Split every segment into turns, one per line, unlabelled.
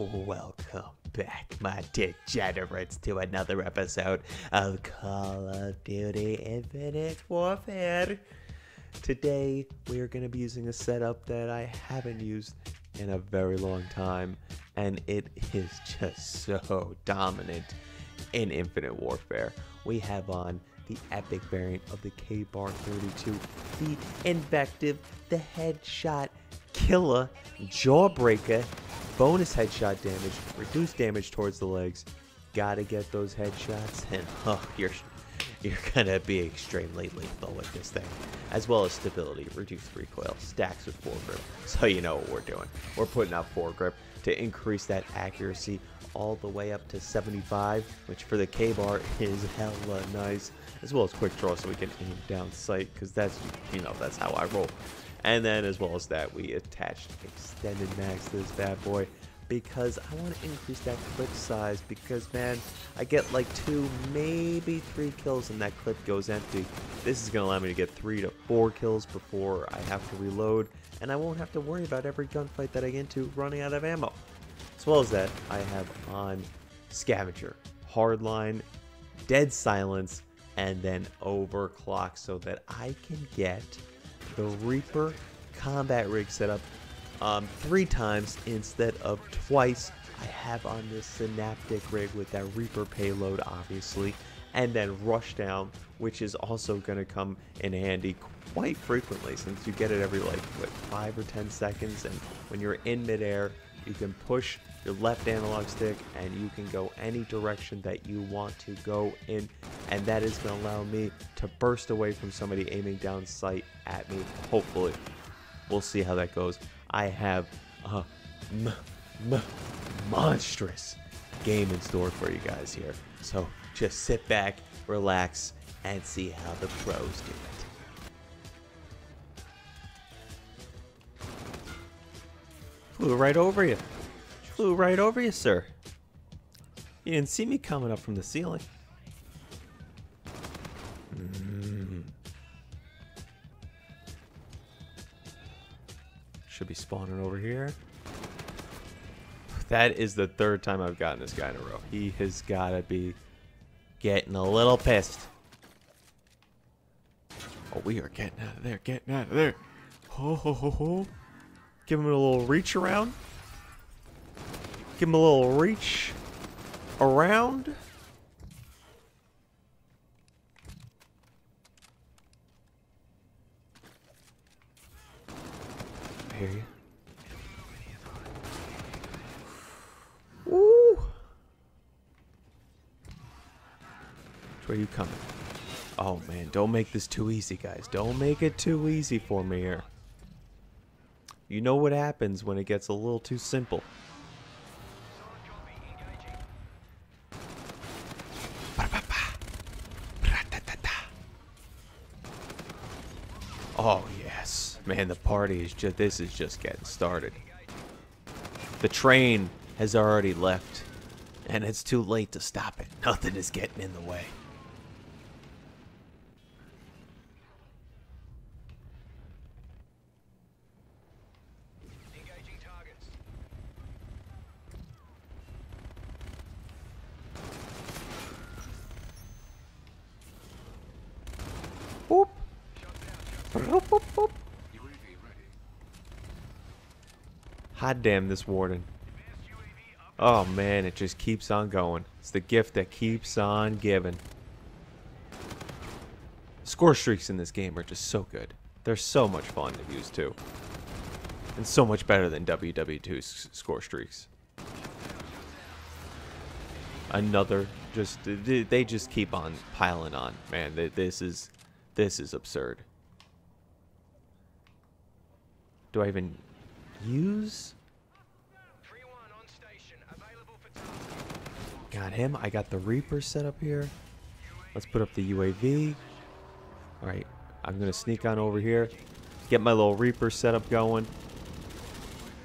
Welcome back, my degenerates, to another episode of Call of Duty Infinite Warfare. Today, we are going to be using a setup that I haven't used in a very long time, and it is just so dominant in Infinite Warfare. We have on the epic variant of the K-Bar 32, the Invective, the Headshot Killer, Jawbreaker, bonus headshot damage, reduced damage towards the legs. Gotta get those headshots, and oh, you're you're gonna be extremely lethal with this thing, as well as stability, reduced recoil, stacks with foregrip. So you know what we're doing. We're putting out foregrip to increase that accuracy all the way up to 75, which for the K-bar is hella nice, as well as quick draw so we can aim down sight, because that's, you know, that's how I roll. And then as well as that, we attached extended mags to this bad boy because I want to increase that clip size because man, I get like two, maybe three kills and that clip goes empty. This is going to allow me to get three to four kills before I have to reload and I won't have to worry about every gunfight that I get into running out of ammo. As well as that, I have on Scavenger, Hardline, Dead Silence, and then Overclock so that I can get the Reaper combat rig setup um, three times instead of twice. I have on this Synaptic rig with that Reaper payload, obviously, and then Rushdown, which is also going to come in handy quite frequently since you get it every like what five or ten seconds, and when you're in midair, you can push your left analog stick and you can go any direction that you want to go in and that is going to allow me to burst away from somebody aiming down sight at me hopefully. We'll see how that goes. I have a monstrous game in store for you guys here. So just sit back relax and see how the pros do it. Flew right over you flew right over you, sir. You didn't see me coming up from the ceiling. Mm. Should be spawning over here. That is the third time I've gotten this guy in a row. He has got to be getting a little pissed. Oh, we are getting out of there, getting out of there. Ho, ho, ho, ho. Give him a little reach around. Give him a little reach around. I hear you. Ooh. Where you coming? Oh man, don't make this too easy, guys. Don't make it too easy for me here. You know what happens when it gets a little too simple. Oh yes, man, the party is just this is just getting started. The train has already left, and it's too late to stop it. Nothing is getting in the way. Hot damn this warden. Oh man, it just keeps on going. It's the gift that keeps on giving. Score streaks in this game are just so good. They're so much fun to use too. And so much better than WW2's score streaks. Another just they just keep on piling on. Man, this is this is absurd. Do I even use? Got him. I got the Reaper set up here. Let's put up the UAV. Alright, I'm going to sneak on over here. Get my little Reaper setup going.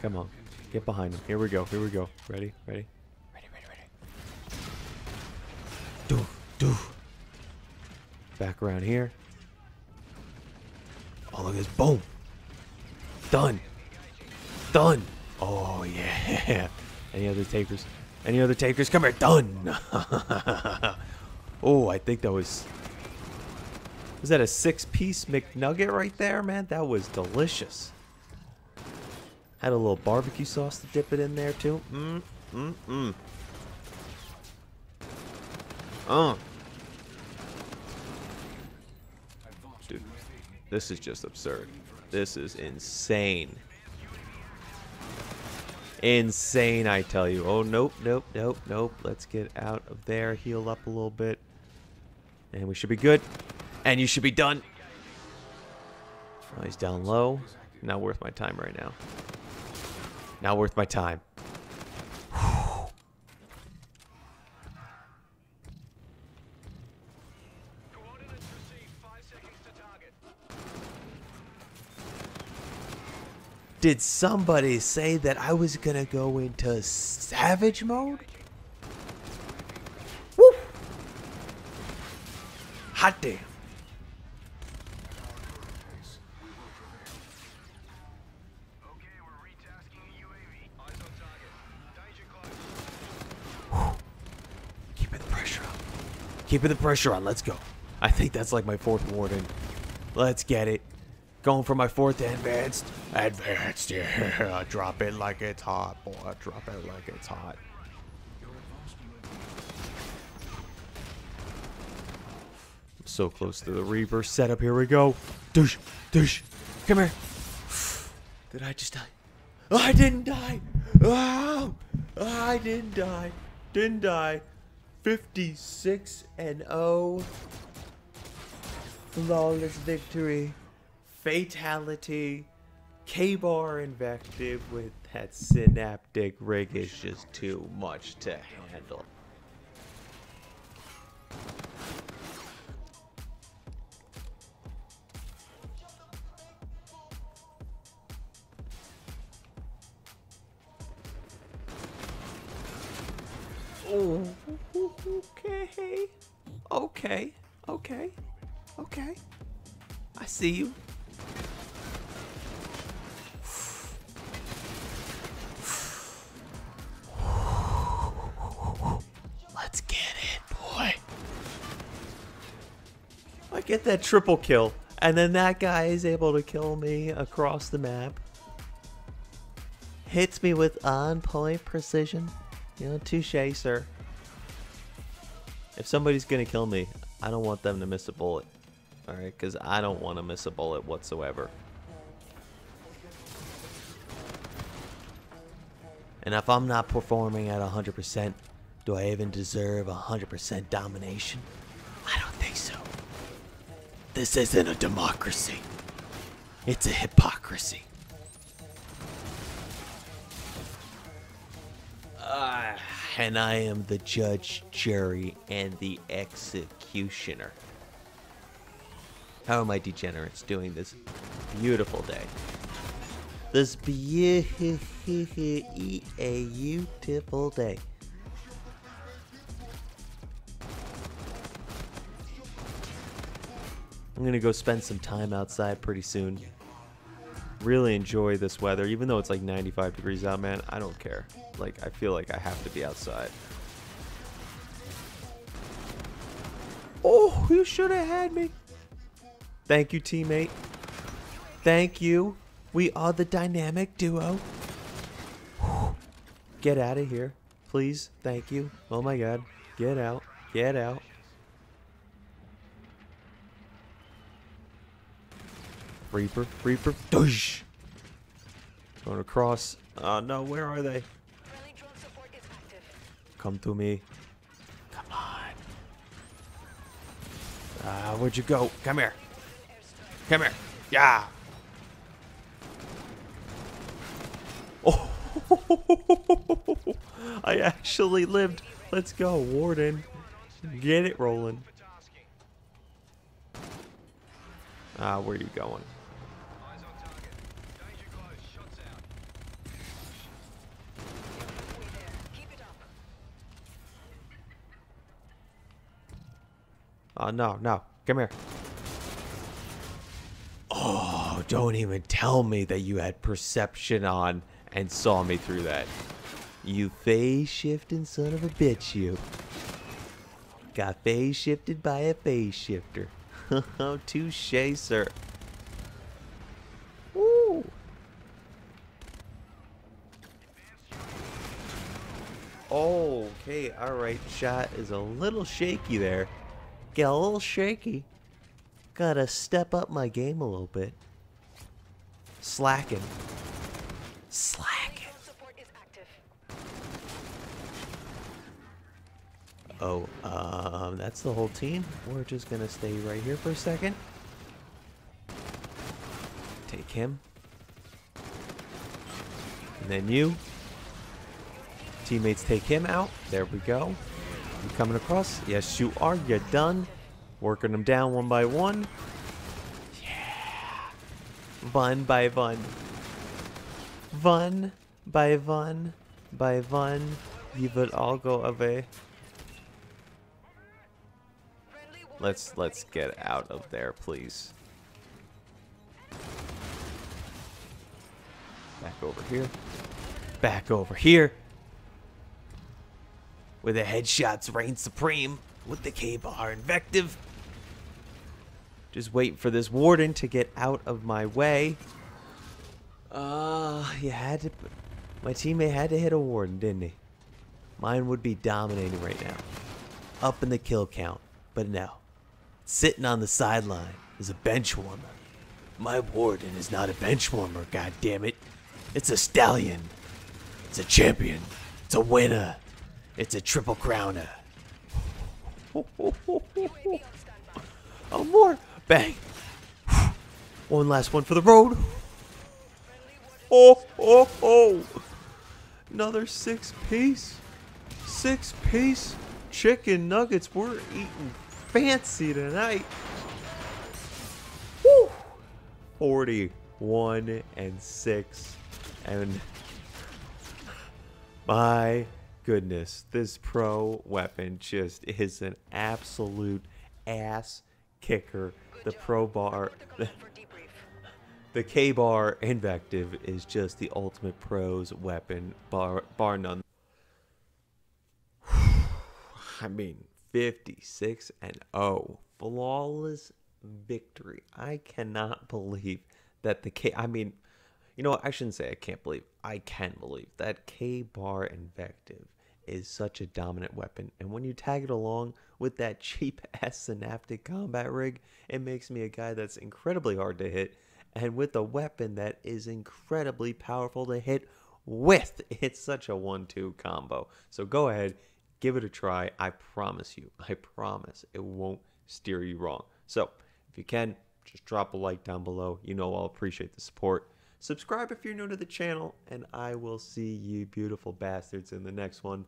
Come on. Get behind him. Here we go. Here we go. Ready? Ready? Ready, ready, ready. Do, do. Back around here. Oh, look at this. Boom. Done. Done. Oh, yeah. Any other takers? Any other takers? Come here. Done. oh, I think that was... Was that a six-piece McNugget right there, man? That was delicious. Had a little barbecue sauce to dip it in there, too. Mmm, mmm, mmm. Uh. Dude, this is just absurd. This is insane. Insane, I tell you. Oh, nope, nope, nope, nope. Let's get out of there, heal up a little bit. And we should be good. And you should be done. Oh, he's down low. Not worth my time right now. Not worth my time. Did somebody say that I was gonna go into savage mode? Woo! Hot damn. Keeping the pressure on. Keeping the pressure on. Let's go. I think that's like my fourth warden. Let's get it. Going for my fourth advanced. Advanced, yeah. Drop it like it's hot, boy. Drop it like it's hot. so close to the Reaper setup. Here we go. Douche, douche. Come here. Did I just die? I didn't die. Oh, I didn't die. Didn't die. 56 and 0. Flawless victory. Fatality. K-bar invective with that synaptic rig is just too much to handle. Oh, okay. Okay. Okay. Okay. I see you. Get that triple kill, and then that guy is able to kill me across the map. Hits me with on point precision. You know, touche, sir. If somebody's gonna kill me, I don't want them to miss a bullet. Alright, because I don't want to miss a bullet whatsoever. And if I'm not performing at 100%, do I even deserve 100% domination? I don't think so. This isn't a democracy. It's a hypocrisy. Uh, and I am the judge, jury, and the executioner. How are my degenerates doing this beautiful day? This beautiful day. I'm gonna go spend some time outside pretty soon. Really enjoy this weather, even though it's like 95 degrees out, man. I don't care. Like, I feel like I have to be outside. Oh, you should have had me. Thank you, teammate. Thank you. We are the dynamic duo. Get out of here. Please. Thank you. Oh my god. Get out. Get out. Reaper. Reaper. Doosh. Going across. Oh no, where are they? Come to me. Come on. Ah, uh, where'd you go? Come here. Come here. Yeah. Oh, I actually lived. Let's go, Warden. Get it rolling. Ah, where are you going? Oh, no, no. Come here. Oh, don't even tell me that you had perception on and saw me through that. You phase shifting son of a bitch, you. Got phase shifted by a phase shifter. Oh, touche, sir. Woo! Okay, alright. Shot is a little shaky there. Get a little shaky. Gotta step up my game a little bit. Slacking. Slacking. Oh, um, that's the whole team. We're just gonna stay right here for a second. Take him. And then you. Teammates take him out. There we go. You coming across? Yes, you are. You're done. Working them down one by one. Yeah. One by one. One by one by one. You will all go away. Let's let's get out of there, please. Back over here. Back over here where the headshots reign supreme with the K-bar invective. Just waiting for this warden to get out of my way. Uh, you had to... My teammate had to hit a warden, didn't he? Mine would be dominating right now. Up in the kill count. But no. Sitting on the sideline is a bench warmer. My warden is not a bench warmer, God damn it! It's a stallion. It's a champion. It's a winner. It's a triple crowner. Oh, more. Bang. One last one for the road. Oh, oh, oh. Another six piece. Six piece chicken nuggets. We're eating fancy tonight. Woo. 41 and 6. And my goodness, this pro weapon just is an absolute ass kicker. The pro bar, the, the K bar invective is just the ultimate pros weapon, bar, bar none. I mean, 56 and 0. Flawless victory. I cannot believe that the K. I mean, you know? I shouldn't say I can't believe. I can believe that K bar invective is such a dominant weapon. And when you tag it along with that cheap ass synaptic combat rig, it makes me a guy that's incredibly hard to hit and with a weapon that is incredibly powerful to hit with. It's such a one two combo. So go ahead, give it a try. I promise you, I promise it won't steer you wrong. So if you can, just drop a like down below. You know I'll appreciate the support. Subscribe if you're new to the channel, and I will see you beautiful bastards in the next one.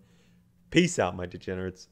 Peace out, my degenerates.